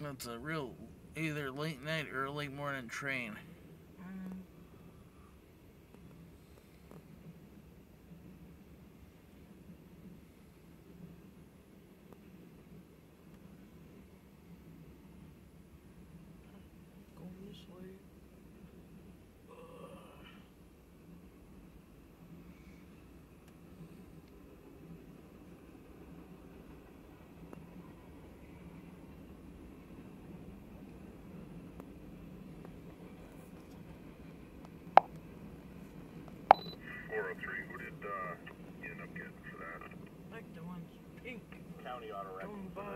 That's a real either late night or late morning train. Four oh three. Who did uh, you end up getting for that? Like the one's pink. County auto Going by